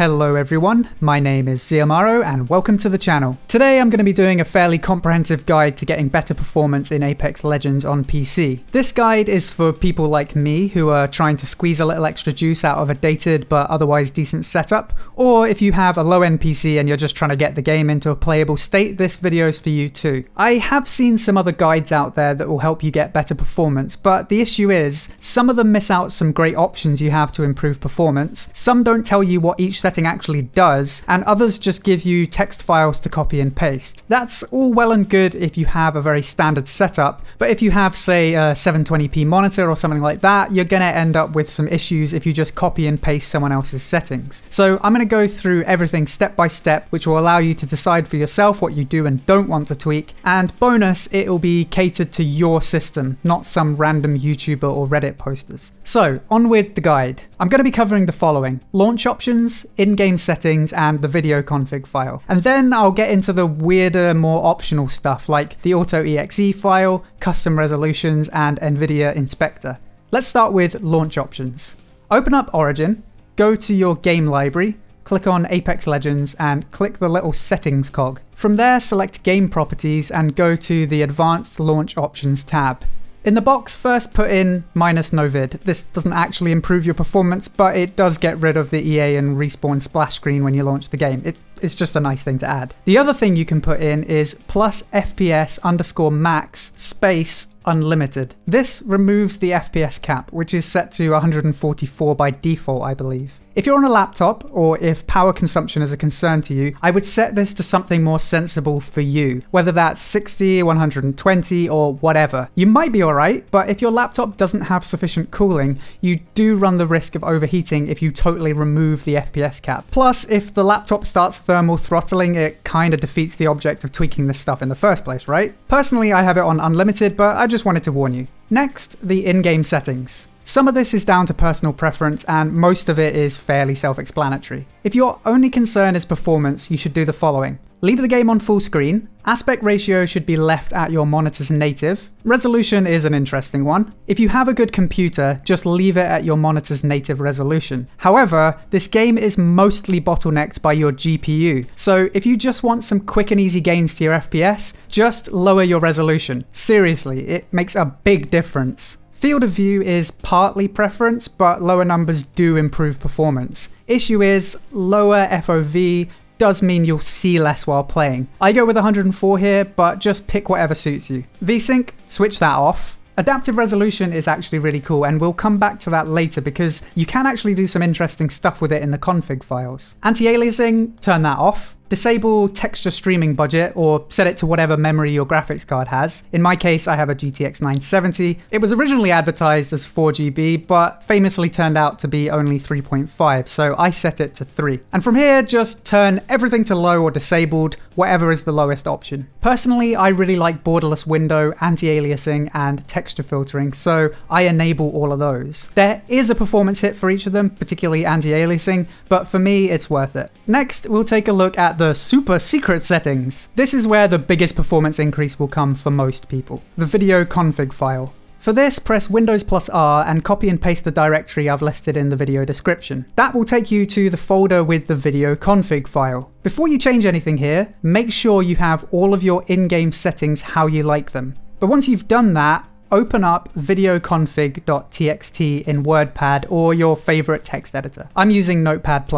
Hello everyone, my name is Xiomaro and welcome to the channel. Today I'm going to be doing a fairly comprehensive guide to getting better performance in Apex Legends on PC. This guide is for people like me who are trying to squeeze a little extra juice out of a dated but otherwise decent setup, or if you have a low-end PC and you're just trying to get the game into a playable state, this video is for you too. I have seen some other guides out there that will help you get better performance, but the issue is, some of them miss out some great options you have to improve performance, some don't tell you what each setting actually does, and others just give you text files to copy and paste. That's all well and good if you have a very standard setup, but if you have, say, a 720p monitor or something like that, you're gonna end up with some issues if you just copy and paste someone else's settings. So I'm gonna go through everything step by step, which will allow you to decide for yourself what you do and don't want to tweak, and bonus, it'll be catered to your system, not some random YouTuber or Reddit posters. So, on with the guide. I'm to be covering the following launch options, in game settings, and the video config file. And then I'll get into the weirder, more optional stuff like the auto exec file, custom resolutions, and NVIDIA Inspector. Let's start with launch options. Open up Origin, go to your game library, click on Apex Legends and click the little settings cog. From there select game properties and go to the advanced launch options tab. In the box, first put in minus no vid. This doesn't actually improve your performance, but it does get rid of the EA and respawn splash screen when you launch the game. It, it's just a nice thing to add. The other thing you can put in is plus FPS underscore max space unlimited. This removes the FPS cap, which is set to 144 by default, I believe. If you're on a laptop, or if power consumption is a concern to you, I would set this to something more sensible for you, whether that's 60, 120, or whatever. You might be alright, but if your laptop doesn't have sufficient cooling, you do run the risk of overheating if you totally remove the FPS cap. Plus, if the laptop starts thermal throttling, it kinda defeats the object of tweaking this stuff in the first place, right? Personally, I have it on unlimited, but I just wanted to warn you. Next, the in-game settings. Some of this is down to personal preference, and most of it is fairly self explanatory. If your only concern is performance, you should do the following. Leave the game on full screen, aspect ratio should be left at your monitor's native, resolution is an interesting one. If you have a good computer, just leave it at your monitor's native resolution. However, this game is mostly bottlenecked by your GPU, so if you just want some quick and easy gains to your FPS, just lower your resolution. Seriously, it makes a big difference. Field of view is partly preference, but lower numbers do improve performance. Issue is, lower FOV does mean you'll see less while playing. I go with 104 here, but just pick whatever suits you. VSync, switch that off. Adaptive resolution is actually really cool, and we'll come back to that later because you can actually do some interesting stuff with it in the config files. Anti-aliasing, turn that off. Disable texture streaming budget or set it to whatever memory your graphics card has. In my case, I have a GTX 970. It was originally advertised as 4GB, but famously turned out to be only 3.5, so I set it to 3. And from here, just turn everything to low or disabled, whatever is the lowest option. Personally, I really like borderless window, anti-aliasing, and texture filtering, so I enable all of those. There is a performance hit for each of them, particularly anti-aliasing, but for me, it's worth it. Next, we'll take a look at the super secret settings. This is where the biggest performance increase will come for most people. The video config file. For this, press Windows plus R and copy and paste the directory I've listed in the video description. That will take you to the folder with the video config file. Before you change anything here, make sure you have all of your in-game settings how you like them. But once you've done that, open up videoconfig.txt in WordPad or your favorite text editor. I'm using Notepad++.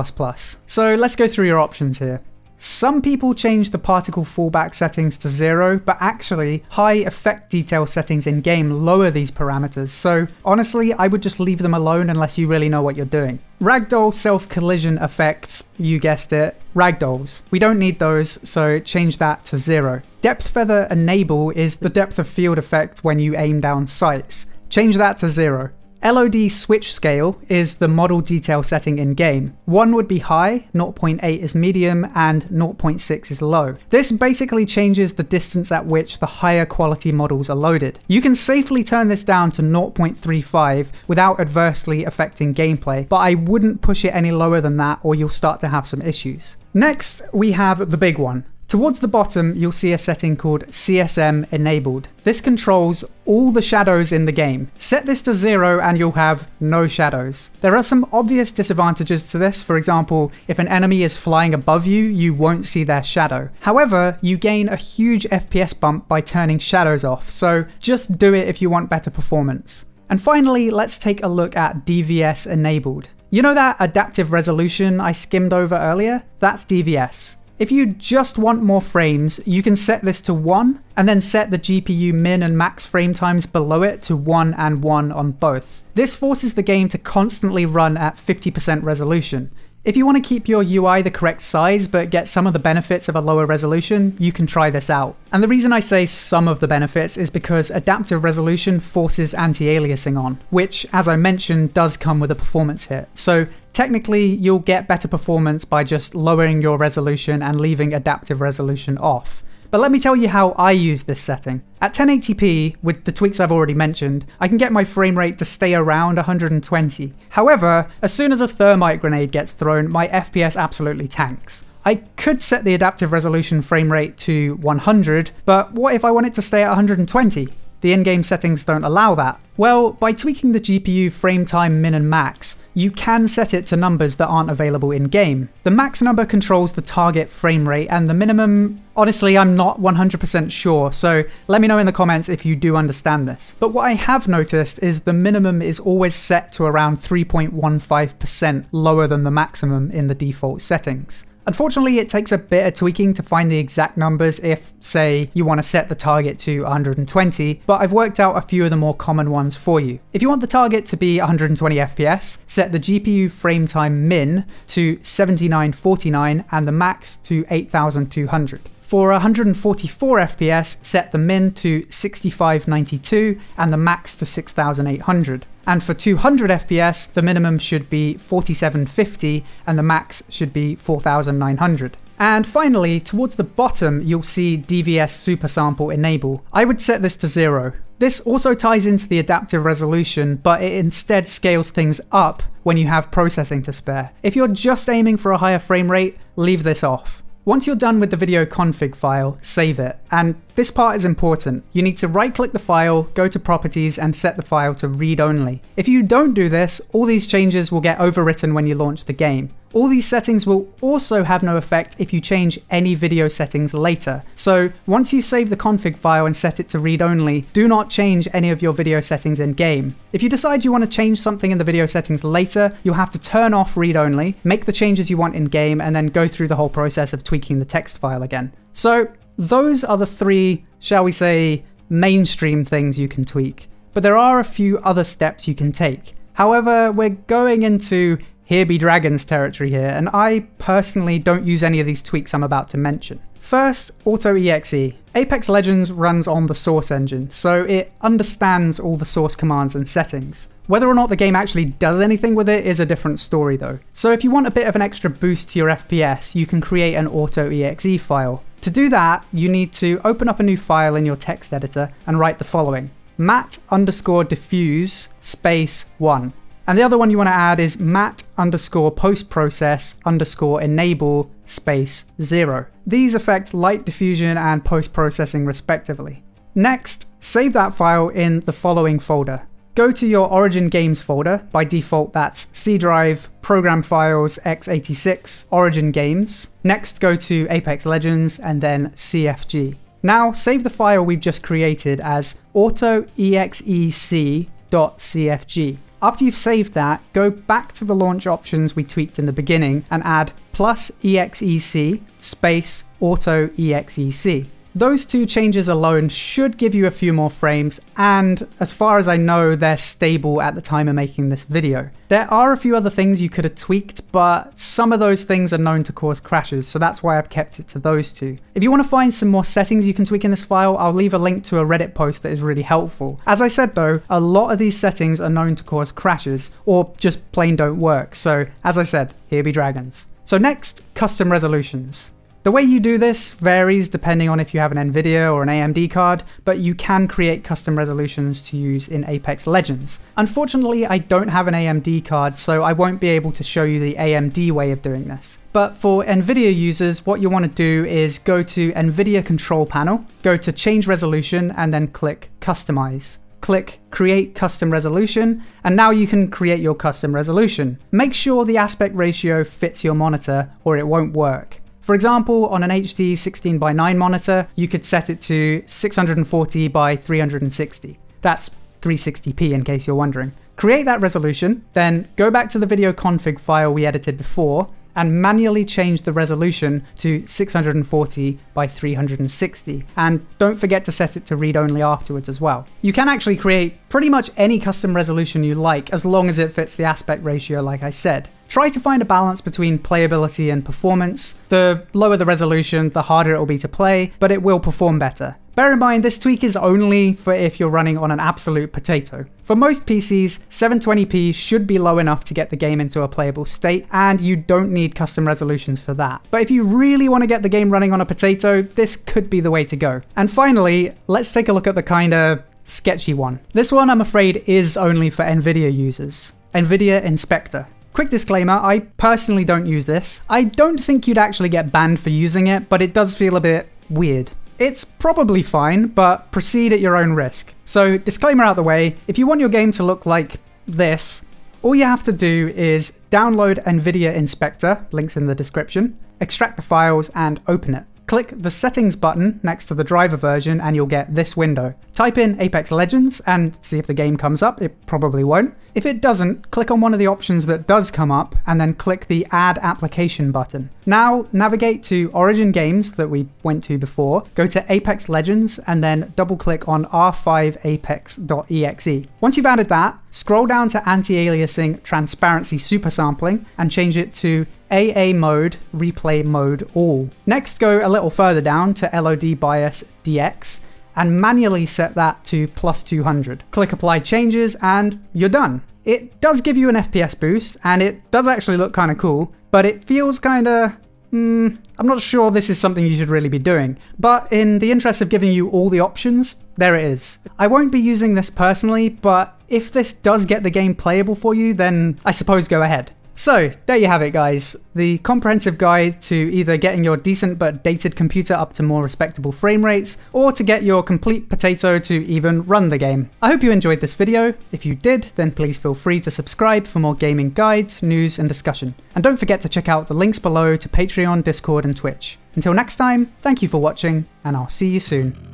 So let's go through your options here. Some people change the particle fallback settings to zero, but actually high effect detail settings in game lower these parameters, so honestly I would just leave them alone unless you really know what you're doing. Ragdoll self-collision effects, you guessed it, ragdolls. We don't need those, so change that to zero. Depth feather enable is the depth of field effect when you aim down sights. Change that to zero. LOD switch scale is the model detail setting in game. 1 would be high, 0.8 is medium, and 0.6 is low. This basically changes the distance at which the higher quality models are loaded. You can safely turn this down to 0.35 without adversely affecting gameplay, but I wouldn't push it any lower than that or you'll start to have some issues. Next, we have the big one, Towards the bottom, you'll see a setting called CSM Enabled. This controls all the shadows in the game. Set this to zero and you'll have no shadows. There are some obvious disadvantages to this. For example, if an enemy is flying above you, you won't see their shadow. However, you gain a huge FPS bump by turning shadows off, so just do it if you want better performance. And finally, let's take a look at DVS enabled. You know that adaptive resolution I skimmed over earlier? That's DVS. If you just want more frames, you can set this to 1, and then set the GPU min and max frame times below it to 1 and 1 on both. This forces the game to constantly run at 50% resolution. If you want to keep your UI the correct size but get some of the benefits of a lower resolution, you can try this out. And the reason I say some of the benefits is because adaptive resolution forces anti-aliasing on, which, as I mentioned, does come with a performance hit. So technically, you'll get better performance by just lowering your resolution and leaving adaptive resolution off. But let me tell you how I use this setting. At 1080p, with the tweaks I've already mentioned, I can get my frame rate to stay around 120. However, as soon as a thermite grenade gets thrown, my FPS absolutely tanks. I could set the adaptive resolution frame rate to 100, but what if I want it to stay at 120? The in-game settings don't allow that. Well, by tweaking the GPU frame time min and max, you can set it to numbers that aren't available in-game. The max number controls the target frame rate, and the minimum, honestly, I'm not 100% sure, so let me know in the comments if you do understand this. But what I have noticed is the minimum is always set to around 3.15% lower than the maximum in the default settings. Unfortunately, it takes a bit of tweaking to find the exact numbers if, say, you want to set the target to 120, but I've worked out a few of the more common ones for you. If you want the target to be 120 FPS, set the GPU frame time min to 7949 and the max to 8200. For 144 FPS, set the min to 6592 and the max to 6800. And for 200 FPS, the minimum should be 4750 and the max should be 4900. And finally, towards the bottom, you'll see DVS Super Sample Enable. I would set this to zero. This also ties into the adaptive resolution, but it instead scales things up when you have processing to spare. If you're just aiming for a higher frame rate, leave this off. Once you're done with the video config file, save it. And this part is important. You need to right click the file, go to properties and set the file to read only. If you don't do this, all these changes will get overwritten when you launch the game. All these settings will also have no effect if you change any video settings later. So once you save the config file and set it to read only, do not change any of your video settings in game. If you decide you want to change something in the video settings later, you'll have to turn off read only, make the changes you want in game, and then go through the whole process of tweaking the text file again. So those are the three, shall we say, mainstream things you can tweak. But there are a few other steps you can take. However, we're going into here be dragons territory here, and I personally don't use any of these tweaks I'm about to mention. First, AutoEXEC. Apex Legends runs on the Source engine, so it understands all the source commands and settings. Whether or not the game actually does anything with it is a different story though. So if you want a bit of an extra boost to your FPS, you can create an AutoEXEC file. To do that, you need to open up a new file in your text editor and write the following. mat underscore diffuse space 1. And the other one you want to add is mat underscore post process underscore enable space 0. These affect light diffusion and post processing respectively. Next, save that file in the following folder. Go to your Origin Games folder, by default that's C drive, program files, x86, Origin Games. Next go to Apex Legends and then CFG. Now save the file we've just created as autoexec.cfg. After you've saved that, go back to the launch options we tweaked in the beginning and add plus exec space auto exec. Those two changes alone should give you a few more frames, and as far as I know, they're stable at the time of making this video. There are a few other things you could have tweaked, but some of those things are known to cause crashes, so that's why I've kept it to those two. If you want to find some more settings you can tweak in this file, I'll leave a link to a Reddit post that is really helpful. As I said though, a lot of these settings are known to cause crashes, or just plain don't work, so as I said, here be dragons. So next, custom resolutions. The way you do this varies depending on if you have an Nvidia or an AMD card, but you can create custom resolutions to use in Apex Legends. Unfortunately, I don't have an AMD card, so I won't be able to show you the AMD way of doing this. But for NVIDIA users, what you want to do is go to NVIDIA Control Panel, go to Change Resolution, and then click Customize click create custom resolution, and now you can create your custom resolution. Make sure the aspect ratio fits your monitor or it won't work. For example, on an HD 16 by 9 monitor, you could set it to 640 by 360. That's 360p in case you're wondering. Create that resolution, then go back to the video config file we edited before, and manually change the resolution to 640 by 360. And don't forget to set it to read only afterwards as well. You can actually create pretty much any custom resolution you like as long as it fits the aspect ratio like I said. Try to find a balance between playability and performance. The lower the resolution, the harder it will be to play, but it will perform better. Bear in mind, this tweak is only for if you're running on an absolute potato. For most PCs, 720p should be low enough to get the game into a playable state, and you don't need custom resolutions for that. But if you really want to get the game running on a potato, this could be the way to go. And finally, let's take a look at the kinda sketchy one. This one, I'm afraid, is only for NVIDIA users. NVIDIA Inspector. Quick disclaimer, I personally don't use this. I don't think you'd actually get banned for using it, but it does feel a bit weird. It's probably fine, but proceed at your own risk. So, disclaimer out the way, if you want your game to look like this, all you have to do is download NVIDIA Inspector, links in the description, extract the files, and open it. Click the settings button next to the driver version and you'll get this window. Type in Apex Legends and see if the game comes up, it probably won't. If it doesn't, click on one of the options that does come up and then click the Add Application button. Now navigate to Origin Games that we went to before, go to Apex Legends and then double click on r5apex.exe. Once you've added that, scroll down to Anti-Aliasing Transparency Super Sampling and change it to AA mode, replay mode all. Next go a little further down to LOD bias DX and manually set that to plus 200. Click apply changes and you're done. It does give you an FPS boost and it does actually look kind of cool, but it feels kind of Mm, I'm not sure this is something you should really be doing, but in the interest of giving you all the options, there it is. I won't be using this personally, but if this does get the game playable for you, then I suppose go ahead. So, there you have it guys, the comprehensive guide to either getting your decent but dated computer up to more respectable frame rates, or to get your complete potato to even run the game. I hope you enjoyed this video. If you did, then please feel free to subscribe for more gaming guides, news and discussion. And don't forget to check out the links below to Patreon, Discord and Twitch. Until next time, thank you for watching, and I'll see you soon.